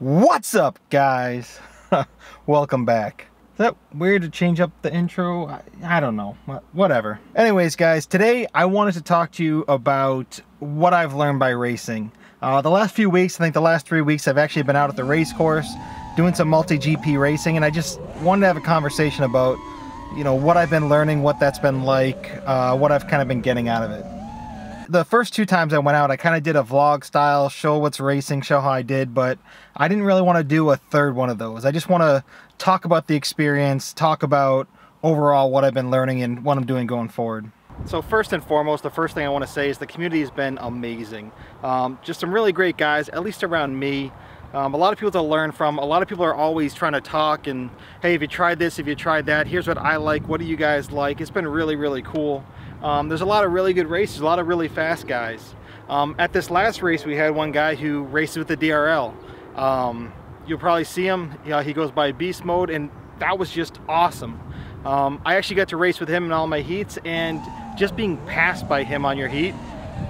What's up, guys? Welcome back. Is that weird to change up the intro? I, I, don't know. Whatever. Anyways, guys, today I wanted to talk to you about what I've learned by racing. Uh, the last few weeks, I think the last three weeks, I've actually been out at the race course doing some MultiGP racing, and I just wanted to have a conversation about, you know, what I've been learning, what that's been like, uh, what I've kind of been getting out of it the first two times I went out, I kind of did a vlog style, show what's racing, show how I did, but I didn't really want to do a third one of those. I just want to talk about the experience, talk about overall what I've been learning and what I'm doing going forward. So first and foremost, the first thing I want to say is the community has been amazing. Um, just some really great guys, at least around me. Um, a lot of people to learn from. A lot of people are always trying to talk and, hey, have you tried this? Have you tried that? Here's what I like. What do you guys like? It's been really, really cool. Um, there's a lot of really good races, a lot of really fast guys. Um, at this last race, we had one guy who races with the DRL. Um, you'll probably see him. He goes by beast mode, and that was just awesome. Um, I actually got to race with him in all my heats, and just being passed by him on your heat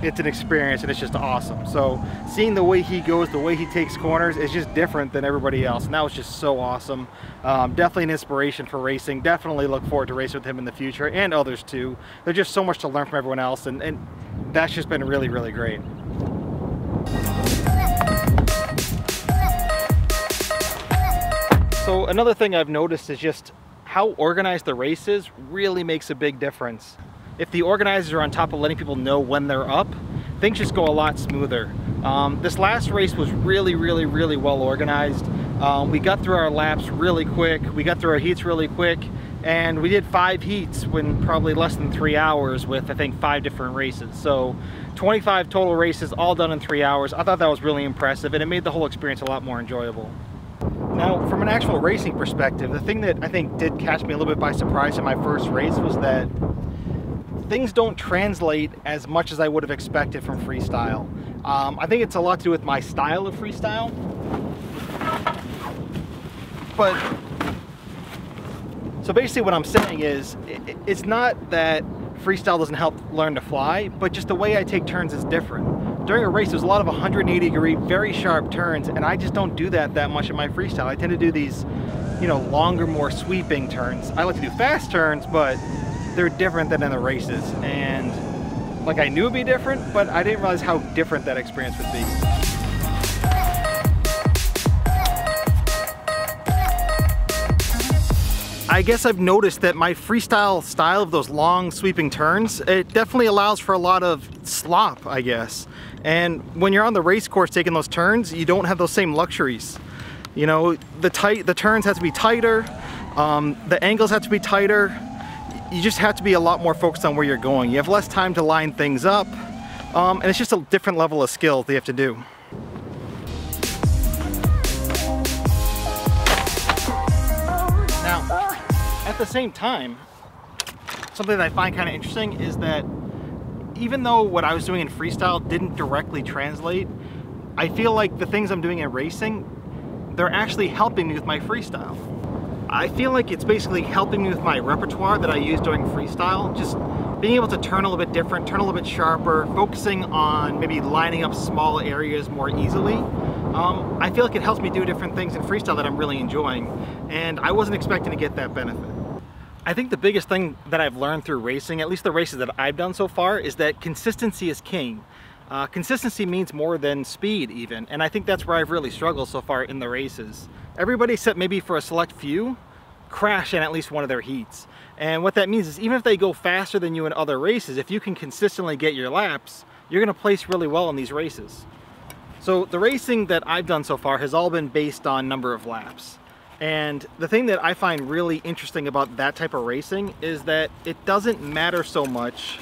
it's an experience and it's just awesome. So seeing the way he goes, the way he takes corners is just different than everybody else. And that was just so awesome. Um, definitely an inspiration for racing. Definitely look forward to racing with him in the future and others too. There's just so much to learn from everyone else and, and that's just been really, really great. So another thing I've noticed is just how organized the race is really makes a big difference if the organizers are on top of letting people know when they're up, things just go a lot smoother. Um, this last race was really, really, really well organized. Um, we got through our laps really quick. We got through our heats really quick. And we did five heats in probably less than three hours with, I think, five different races. So 25 total races, all done in three hours. I thought that was really impressive and it made the whole experience a lot more enjoyable. Now, from an actual racing perspective, the thing that I think did catch me a little bit by surprise in my first race was that things don't translate as much as I would have expected from freestyle. Um, I think it's a lot to do with my style of freestyle. But, so basically what I'm saying is, it's not that freestyle doesn't help learn to fly, but just the way I take turns is different. During a race, there's a lot of 180 degree, very sharp turns, and I just don't do that that much in my freestyle. I tend to do these, you know, longer, more sweeping turns. I like to do fast turns, but they're different than in the races. And like I knew it'd be different, but I didn't realize how different that experience would be. I guess I've noticed that my freestyle style of those long sweeping turns, it definitely allows for a lot of slop, I guess. And when you're on the race course taking those turns, you don't have those same luxuries. You know, the tight, the turns have to be tighter, um, the angles have to be tighter, you just have to be a lot more focused on where you're going. You have less time to line things up, um, and it's just a different level of skill that you have to do. Now, at the same time, something that I find kind of interesting is that even though what I was doing in freestyle didn't directly translate, I feel like the things I'm doing in racing, they're actually helping me with my freestyle. I feel like it's basically helping me with my repertoire that I use during freestyle. Just being able to turn a little bit different, turn a little bit sharper, focusing on maybe lining up small areas more easily. Um, I feel like it helps me do different things in freestyle that I'm really enjoying, and I wasn't expecting to get that benefit. I think the biggest thing that I've learned through racing, at least the races that I've done so far, is that consistency is king. Uh, consistency means more than speed even, and I think that's where I've really struggled so far in the races. Everybody except maybe for a select few crash in at least one of their heats. And what that means is even if they go faster than you in other races, if you can consistently get your laps, you're gonna place really well in these races. So the racing that I've done so far has all been based on number of laps. And the thing that I find really interesting about that type of racing is that it doesn't matter so much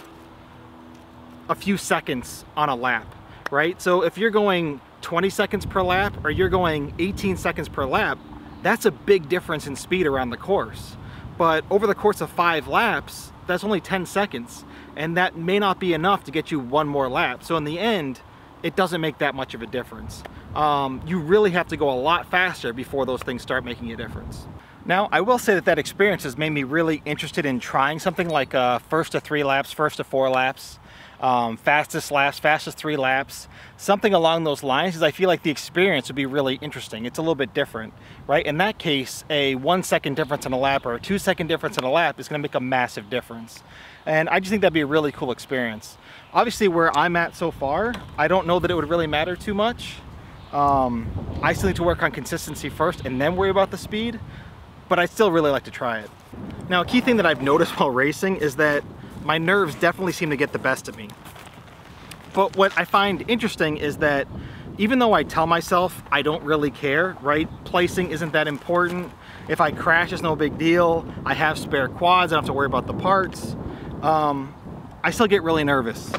a few seconds on a lap, right? So if you're going 20 seconds per lap or you're going 18 seconds per lap, that's a big difference in speed around the course. But over the course of five laps, that's only 10 seconds. And that may not be enough to get you one more lap. So in the end, it doesn't make that much of a difference. Um, you really have to go a lot faster before those things start making a difference. Now, I will say that that experience has made me really interested in trying something like uh, first to three laps, first to four laps. Um, fastest laps, fastest three laps, something along those lines, because I feel like the experience would be really interesting. It's a little bit different, right? In that case, a one second difference in a lap or a two second difference in a lap is gonna make a massive difference. And I just think that'd be a really cool experience. Obviously where I'm at so far, I don't know that it would really matter too much. Um, I still need to work on consistency first and then worry about the speed, but I still really like to try it. Now, a key thing that I've noticed while racing is that my nerves definitely seem to get the best of me. But what I find interesting is that even though I tell myself I don't really care, right? Placing isn't that important. If I crash, it's no big deal. I have spare quads, I don't have to worry about the parts. Um, I still get really nervous.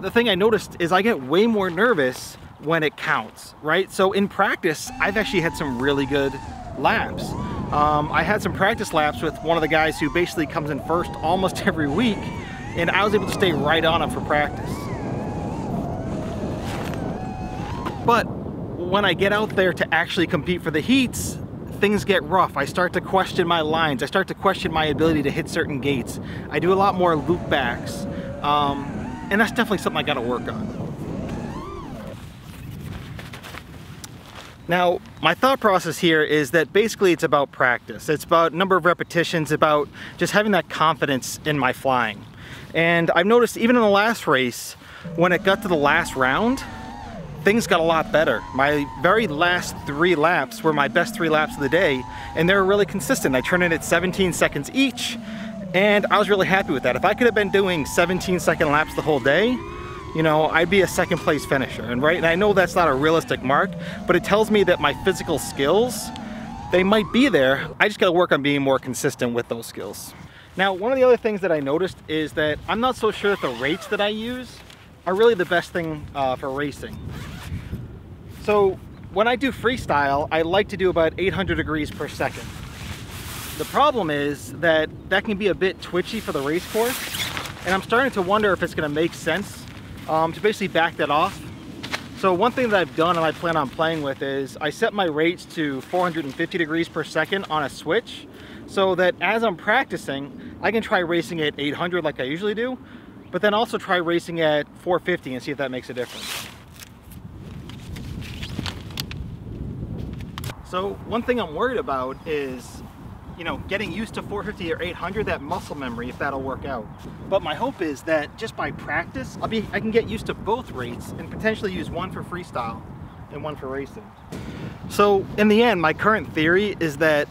The thing I noticed is I get way more nervous when it counts, right? So in practice, I've actually had some really good laps. Um, I had some practice laps with one of the guys who basically comes in first almost every week, and I was able to stay right on him for practice. But when I get out there to actually compete for the heats, things get rough. I start to question my lines. I start to question my ability to hit certain gates. I do a lot more loop backs. Um, and that's definitely something I gotta work on. Now, my thought process here is that basically it's about practice. It's about number of repetitions, about just having that confidence in my flying. And I've noticed even in the last race, when it got to the last round, things got a lot better. My very last three laps were my best three laps of the day, and they were really consistent. I turned in at 17 seconds each, and I was really happy with that. If I could have been doing 17 second laps the whole day, you know, I'd be a second place finisher. And right, and I know that's not a realistic mark, but it tells me that my physical skills, they might be there. I just gotta work on being more consistent with those skills. Now, one of the other things that I noticed is that I'm not so sure that the rates that I use are really the best thing uh, for racing. So when I do freestyle, I like to do about 800 degrees per second. The problem is that that can be a bit twitchy for the race course, and I'm starting to wonder if it's gonna make sense um, to basically back that off. So one thing that I've done and I plan on playing with is I set my rates to 450 degrees per second on a switch so that as I'm practicing, I can try racing at 800 like I usually do, but then also try racing at 450 and see if that makes a difference. So one thing I'm worried about is you know, getting used to 450 or 800, that muscle memory, if that'll work out. But my hope is that just by practice, I'll be, I can get used to both rates and potentially use one for freestyle and one for racing. So in the end, my current theory is that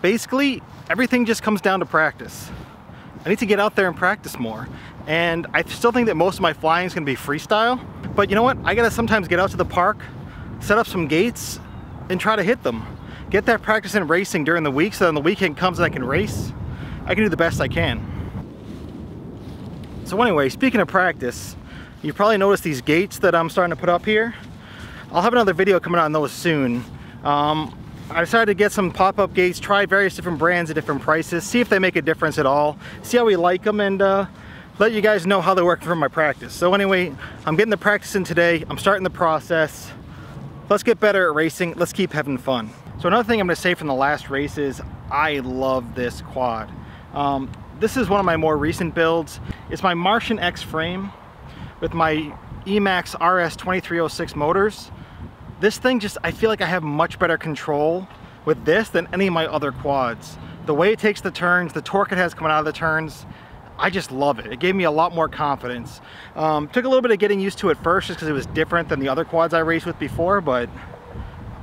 basically everything just comes down to practice. I need to get out there and practice more. And I still think that most of my flying is gonna be freestyle, but you know what? I gotta sometimes get out to the park, set up some gates, and try to hit them get that practice in racing during the week so then the weekend comes and I can race. I can do the best I can. So anyway, speaking of practice, you probably noticed these gates that I'm starting to put up here. I'll have another video coming out on those soon. Um, I decided to get some pop-up gates, try various different brands at different prices, see if they make a difference at all, see how we like them, and uh, let you guys know how they work for my practice. So anyway, I'm getting the practice in today. I'm starting the process. Let's get better at racing. Let's keep having fun. So another thing I'm gonna say from the last race is I love this quad. Um, this is one of my more recent builds. It's my Martian X frame with my Emax RS 2306 motors. This thing just, I feel like I have much better control with this than any of my other quads. The way it takes the turns, the torque it has coming out of the turns, I just love it. It gave me a lot more confidence. Um, took a little bit of getting used to it first just because it was different than the other quads I raced with before, but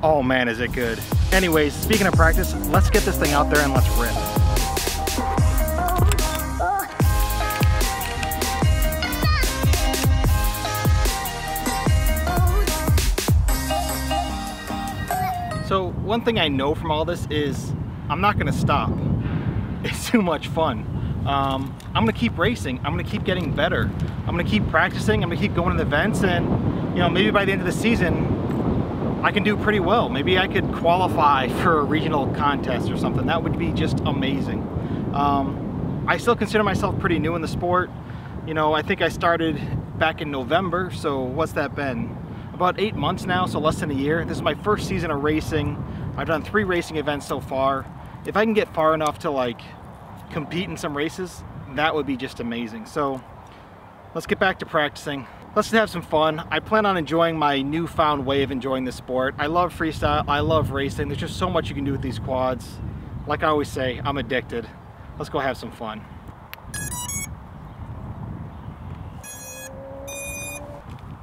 oh man, is it good. Anyways, speaking of practice, let's get this thing out there and let's rip. So one thing I know from all this is I'm not gonna stop. It's too much fun. Um, I'm gonna keep racing. I'm gonna keep getting better. I'm gonna keep practicing. I'm gonna keep going to the events and you know maybe by the end of the season I can do pretty well. Maybe I could qualify for a regional contest or something. That would be just amazing. Um, I still consider myself pretty new in the sport. You know, I think I started back in November, so what's that been? About eight months now, so less than a year. This is my first season of racing. I've done three racing events so far. If I can get far enough to like compete in some races, that would be just amazing. So let's get back to practicing. Let's have some fun. I plan on enjoying my newfound way of enjoying the sport. I love freestyle, I love racing. There's just so much you can do with these quads. Like I always say, I'm addicted. Let's go have some fun.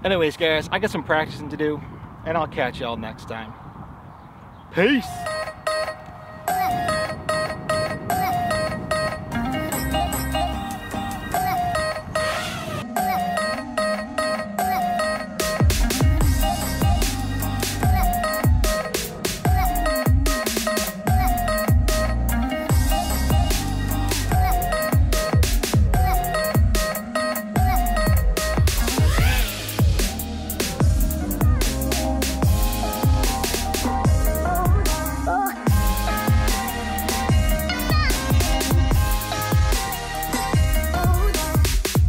Anyways, guys, I got some practicing to do, and I'll catch y'all next time. Peace!